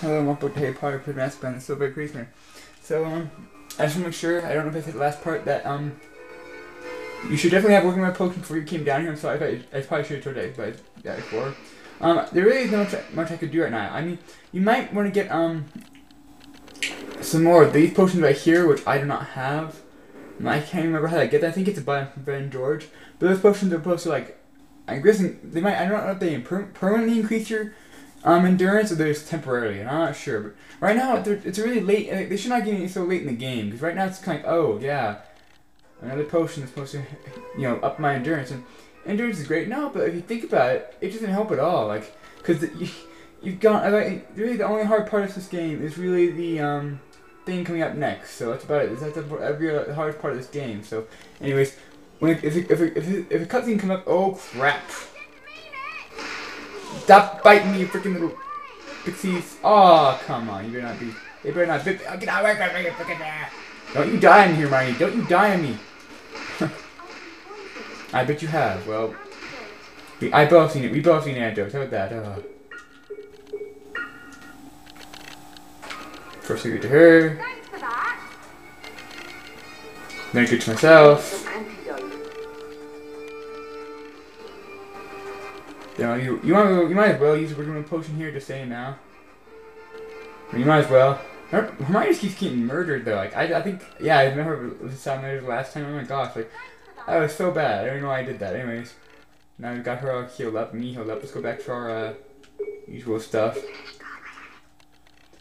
Hello, I'm up Harry Potter Prison Azkaban, the Silver Prisoner. So, um, I just want to make sure, I don't know if I said the last part, that, um, you should definitely have working my potion before you came down here. I'm sorry, I, I probably should have told you guys that before. Um, there really is not much, much I could do right now. I mean, you might want to get, um, some more of these potions right here, which I do not have. I can't remember how to get that. I think it's a button from Ben George. But those potions are supposed to, like, I guess they might, I don't know if they per permanently increase your um, endurance or just temporarily. I'm not sure. But right now, it's really late. They should not get it so late in the game. Because right now, it's kind of, oh, yeah. Another potion is supposed to, you know, up my endurance. And endurance is great now, but if you think about it, it doesn't help at all. Like, because you, you've got, like, really the only hard part of this game is really the, um, thing coming up next. So that's about it. That's every uh, hardest part of this game. So, anyways, when it, if it, if it, if, it, if a cutscene comes up, oh crap! Stop biting me, you freaking little pixies! Oh, come on, you better not be. They better not. Get out of here! Don't you die in here, Marnie! Don't you die on me! I bet you have. Well, we, I both seen it. We both seen antidotes. How about that? Uh. First I get to her. Then I get to myself. You you you might you might as well use a regular potion here to say now. You might as well. Hermione just keeps getting murdered though. Like I, I think yeah, I remember the last time. Oh my gosh, like that was so bad. I don't know why I did that. Anyways, now we got her all healed up, me healed up. Let's go back to our uh, usual stuff.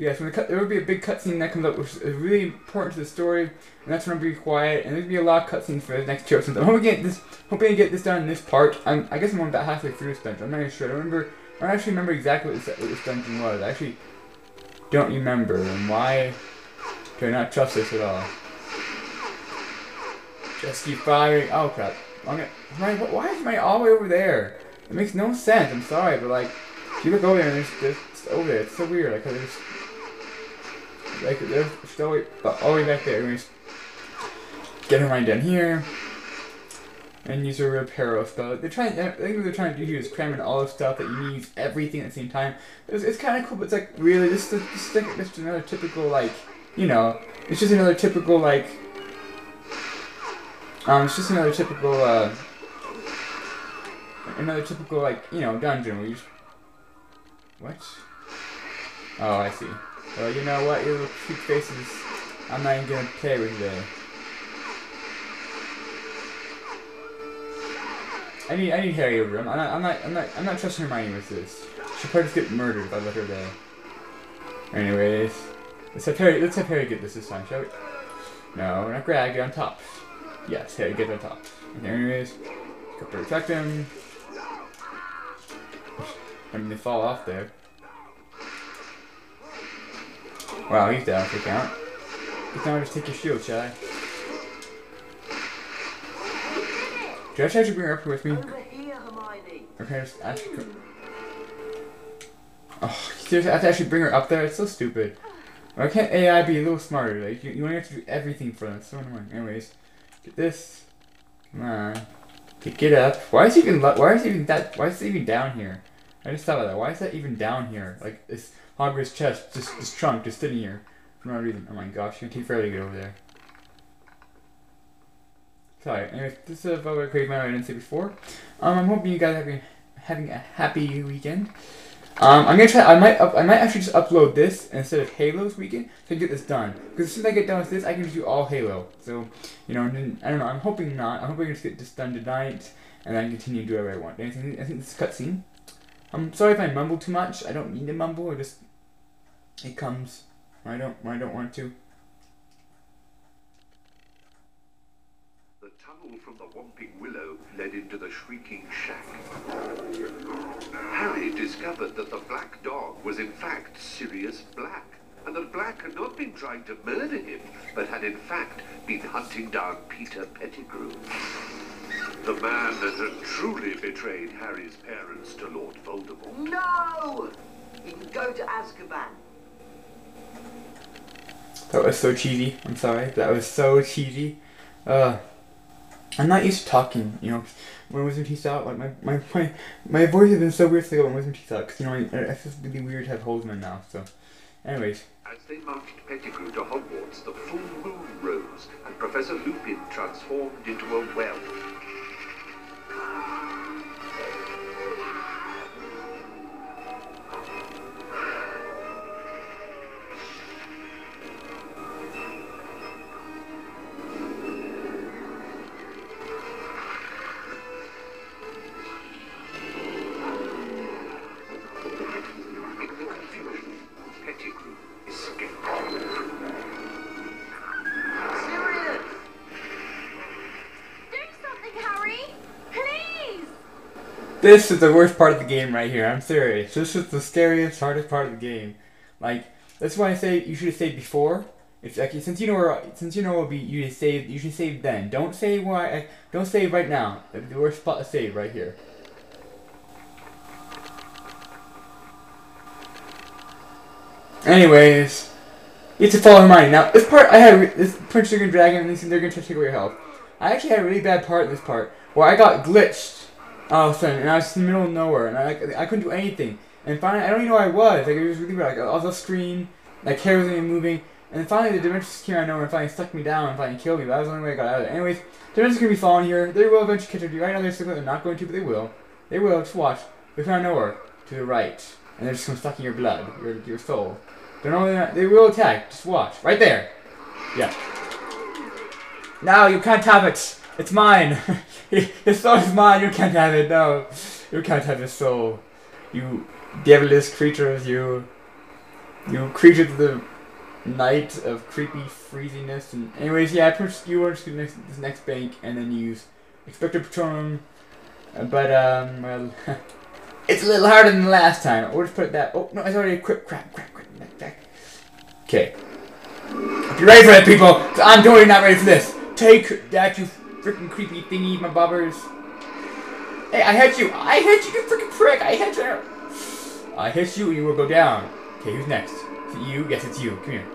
Yeah, cut, there will be a big cutscene that comes up, which is really important to the story, and that's when I'm be quiet. And there'll be a lot of cutscenes for the next two episodes. I'm hoping to get this, hoping to get this done in this part. I'm, I guess I'm about halfway through this dungeon. I'm not even sure. I remember, I don't actually remember exactly what this, what this dungeon was. I actually don't remember, and why do I not trust this at all? Just keep firing. Oh crap! I'm gonna, why, why is my all the way over there? It makes no sense. I'm sorry, but like, if you look over there and there's, there's over there, it's so weird. Like, there's like they're still all the way back there. Anyways, get Hermione down here. And use a repair spell. They're trying. I think what they're trying to do here is cram in all the stuff that you need, everything at the same time. It's, it's kind of cool, but it's like really this is just another typical like you know. It's just another typical like. Um, it's just another typical uh. Another typical like you know dungeon where you. Just, what? Oh, I see. Well, you know what, you little cute faces, I'm not even gonna play with you. I need, I need Harry over. I'm, not, I'm not, I'm not, I'm not trusting Hermione with this. She'll probably just get murdered if I let her there. Anyways, let's have Harry, let's have Harry get this this time, shall we? No, not Greg, get on top. Yes, Harry, get on top. Anyways, go protect him. I mean, they fall off there. Wow, he's down for count. You can just take your shield, shall I? Do I actually bring her up here with me? Okay, just actually. Oh, seriously, I have to actually bring her up there? It's so stupid. Why can't AI be a little smarter? Like, you, you only have to do everything for them. It's so annoying. Anyways, get this. Come on. Pick it up. Why is he even, why is he even that, why is it even down here? I just thought about that. Why is that even down here? Like, it's, Hogwarts chest, just this trunk, just sitting here for no reason. Oh my gosh, you can take forever to get over there. Sorry, anyways, this is a very crazy matter I didn't say before. Um, I'm hoping you guys are having, having a happy weekend. Um, I'm gonna try. I might. Up, I might actually just upload this instead of Halo's weekend to get this done. Because as soon as I get done with this, I can just do all Halo. So, you know, I don't know. I'm hoping not. I'm hoping I just get this done tonight, and then continue to do whatever I want. Anything? I think this cutscene. I'm sorry if I mumble too much. I don't mean to mumble. I just it comes. I don't. I don't want to. The tunnel from the Whomping Willow led into the Shrieking Shack. Harry discovered that the black dog was in fact Sirius Black, and that Black had not been trying to murder him, but had in fact been hunting down Peter Pettigrew. The man that had truly betrayed Harry's parents to Lord Voldemort. No! He can go to Azkaban. That was so cheesy. I'm sorry. That was so cheesy. Uh, I'm not used to talking, you know. When was wisdom teeth out, like my my my, my voice has been so weird go when wisdom teeth out, because you know I, I feel really weird to have holes in my mouth. So, anyways, As they marched Pettigrew to Hogwarts, the full moon rose, and Professor Lupin transformed into a well. This is the worst part of the game right here. I'm serious. This is the scariest, hardest part of the game. Like that's why I say you should have saved before. It's like since you know where since you know what be you should save you should save then. Don't save why don't save right now. The worst spot to save right here. Anyways, you have to follow Hermione. Now this part I had this Prince and Dragon and they're gonna try to take away your health. I actually had a really bad part in this part where I got glitched Oh, all of a sudden and I was in the middle of nowhere and I like I couldn't do anything. And finally I don't even know where I was. Like it was really weird. Like I was off screen, like hair wasn't even moving. And then finally the Dementors came out of nowhere and finally stuck me down and finally killed me. But that was the only way I got out of it. Anyways, Dementors gonna be falling here. They will eventually catch up to you. Right now they're still they're not going to, but they will. They will. Just watch. They come out of nowhere to the right, and they're just gonna suck in your blood, your your soul. They're they're not- they will attack. Just watch. Right there. Yeah. Now you can't have it. It's mine. His soul is mine. You can't have it. No, you can't have his soul. You devilish creatures. You, you creatures of the night of creepy freeziness. And anyways, yeah, I pushed you over to this next bank and then use Expecto Patronum. Uh, But um, well, it's a little harder than the last time. We'll just put that. Oh no, it's already equipped. Crap, crap, crap. Back, back. Okay. Be ready for it, people. I'm totally not ready for this. Take that, you freaking creepy thingy, my bobbers. Hey, I hit you. I hit you, you freaking prick. I hit you. I hit you, you will go down. Okay, who's next? You? Yes, it's you. Come here.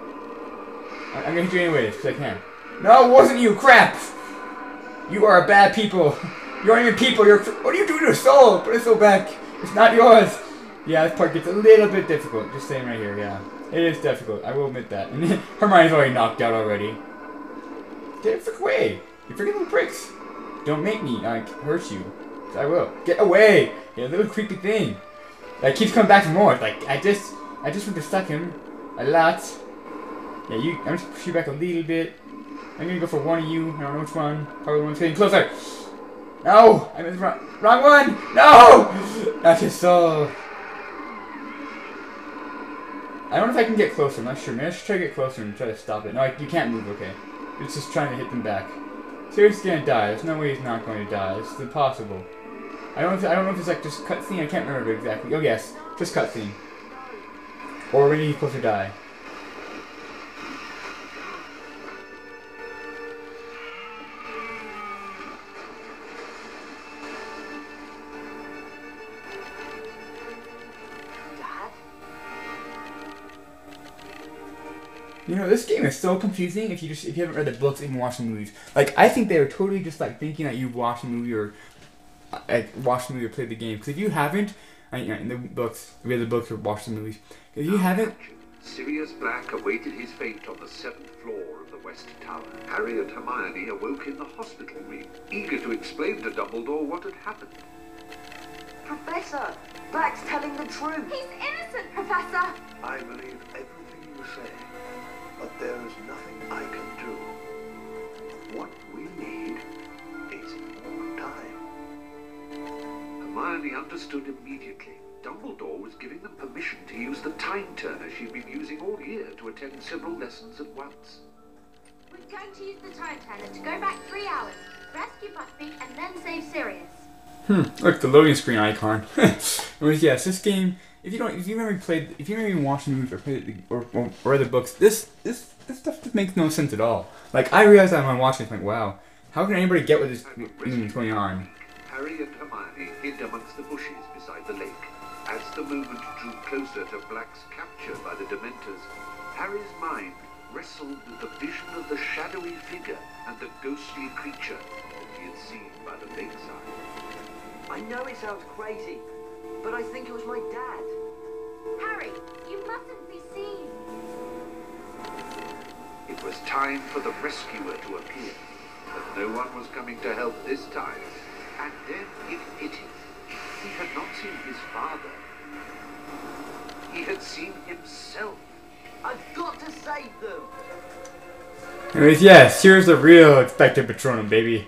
I- I'm gonna hit you anyways, because I can. No, it wasn't you. Crap. You are a bad people. You aren't even people. You're. What are you doing to your soul? Put his soul back. It's not yours. Yeah, this part gets a little bit difficult. Just saying right here. Yeah, it is difficult. I will admit that. Hermione's already knocked out already. Get the away. You freaking little pricks. Don't make me like hurt you. I will. Get away. You little creepy thing. That keeps coming back for more. Like I just, I just want to suck him a lot. Yeah, you. I'm just push you back a little bit. I'm gonna go for one of you. I don't know which one. Probably the one that's getting closer. No! I'm in the wrong, wrong one! No! That's his soul. I don't know if I can get closer. I'm not sure. Maybe I should try to get closer and try to stop it. No, I, you can't move. Okay. It's just trying to hit them back. Seriously gonna die. There's no way he's not going to die. It's impossible. I don't. Know if, I don't know if it's like just cutscene. I can't remember exactly. Oh yes, just cutscene. Or when he's supposed to die. You know, this game is so confusing if you just if you haven't read the books and even watched the movies. Like, I think they were totally just like thinking that you've watched the movie or uh, like watched the movie or played the game. Because if you haven't, I, you know, in the books, read the books or watched the movies. If you haven't, Sirius Black awaited his fate on the seventh floor of the West Tower. Harry and Hermione awoke in the hospital wing, eager to explain to Dumbledore what had happened. Professor, Black's telling the truth. He's innocent, Professor! I believe everything you say, but there is nothing I can do. What we need is more time. Hermione understood immediately. Dumbledore was giving them permission to use the time turner she'd been using all year to attend several lessons at once. We're going to use the time turner to go back three hours, rescue Buckbeak, and then save Sirius. hmm, look the loading screen icon. Anyways, yes, this game. If you don't, if you never played, if you never even watched the movies or played the, or, or, or read the books, this this this stuff just makes no sense at all. Like I realized that when I'm watching, it's like, wow, how can anybody get what is what's going on? Harry and Hermione hid amongst the bushes beside the lake. As the moment drew closer to Black's capture by the Dementors, Harry's mind wrestled with the vision of the shadowy figure and the ghostly creature that he had seen by the lakeside. I know it sounds crazy, but I think it was my dad. Harry, you mustn't be seen. It was time for the rescuer to appear, but no one was coming to help this time. And then it hit him. He had not seen his father. He had seen himself. I've got to save them. Anyways, yes, here's the real Expecto Patronum, baby.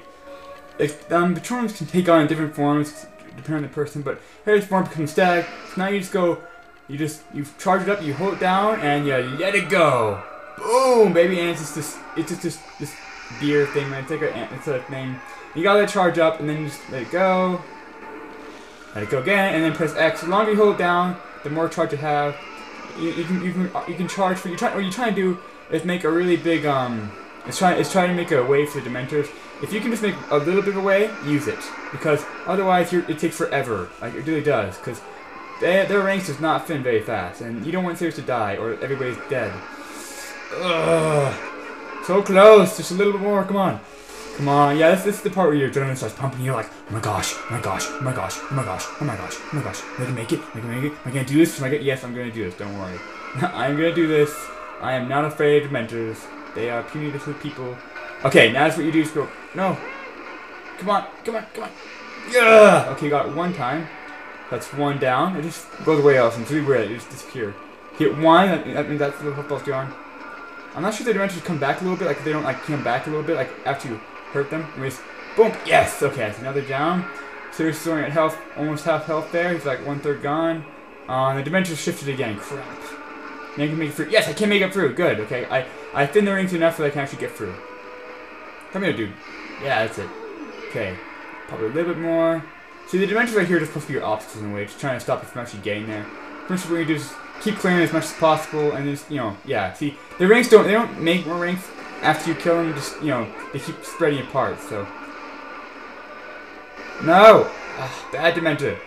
Um, Patronums can take on different forms depending on the person, but Harry's form becomes stag. So now you just go, you just you charge it up, you hold it down, and you let it go. Boom, baby, and it's just this, it's just this this deer thing, man. It's like a, it's a thing. You gotta let it charge up, and then you just let it go. Let it go again, and then press X. The longer you hold it down, the more charge you have. You, you can you can you can charge for you try what you're trying to do is make a really big um. It's trying it's trying to make a way for the Dementors. If you can just make a little bit of a way, use it because otherwise it takes forever. Like it really does because their ranks does not thin very fast, and you don't want Sirius to die or everybody's dead. Ugh. So close, just a little bit more. Come on. Come on, yeah, this, this is the part where your adrenaline starts pumping. You're like, oh my gosh, oh my gosh, oh my gosh, oh my gosh, oh my gosh, oh my gosh. Am I gonna make it? Am I gonna make it? Am I gonna do this? Am I gonna... Yes, I'm gonna do this. Don't worry. I'm gonna do this. I am not afraid of mentors. They are puny little people. Okay, now that's what you do. Go. No. Come on, come on, come on. Yeah. Okay, got it one time. That's one down. It just goes away else. It's really weird. It just disappeared. Hit one. That, that means that's the football's gone. I'm not sure if the Dementors come back a little bit. Like they don't like come back a little bit, like after you hurt them. Anyways, boom. Yes. Okay. So now they're down. Is only at health, almost half health there. He's like one third gone. Uh, the Dementors shifted again. Crap. Now I can make it through. Yes, I can make it through. Good. Okay. I I thin the rings enough that I can actually get through. Come here, dude. Yeah, that's it. Okay. Probably a little bit more. See, the Dementors right here are just supposed to be your obstacles in the way, just trying to stop you from actually getting there. First, what you do is keep clearing as much as possible, and just you know, yeah. See, the ranks don't they don't make more ranks after you kill them. Just you know, they keep spreading apart. So no, ah, bad Dementor.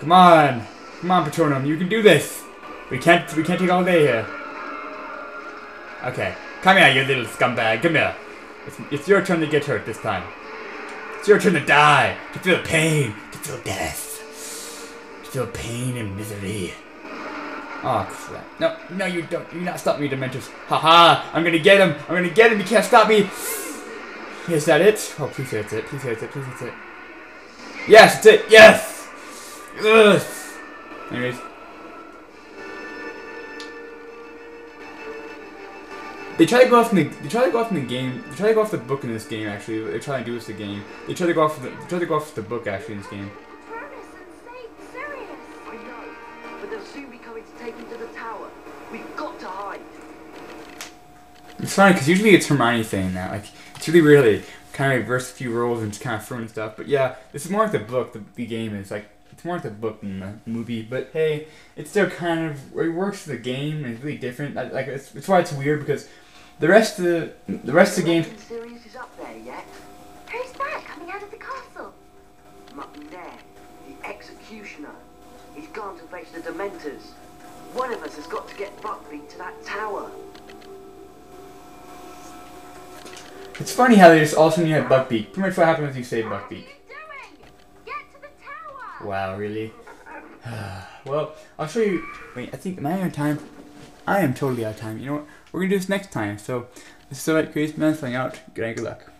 Come on, come on, Patronum, you can do this. We can't we can't take all day here. Okay, come here, you little scumbag. Come here. It's, it's your turn to get hurt this time. It's your turn to die, to feel pain, to feel death, to feel pain and misery. Oh crap! No, no, you don't. You're not stopping me, Dementors. Haha! I'm gonna get him. I'm gonna get him. You can't stop me. Is that it? Oh, please say it's it. Please say it's it. Please say it's it. Yes, it's it. Yes. Ugh. Anyways. They try to go off from the they try to go off from the game. They try to go off the book in this game. Actually, they try to do this the game. They try to go off the they try to go off the book actually in this game. Patronus and Saint Sirius. I know, but they'll soon be coming to take him to the tower. We've got to hide. It's funny because usually it's Hermione saying that. Like it's really really kind of reverse a few roles and just kind of throwing stuff. But yeah, this is more like the book. The, the game is like it's more like the book than the movie. But hey, it's still kind of it works for the game. and It's really different. Like like, it's, it's why it's weird because the rest of the the rest of the game. Sirius is up there yet? Who's that coming out of the castle? Macnair, the executioner. He's gone to face the Dementors. One of us has got to get Buckbeak to that tower. It's funny how they just all of a sudden you had Buckbeak. Pretty much what happens when you say Buckbeak. you doing? Get to the tower. Wow, really? well, I'll show you. Wait, I think am I out of time? I am totally out of time. You know what? We're gonna do this next time. So this is Crazy Man signing out. Good good luck.